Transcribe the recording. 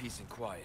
peace and quiet.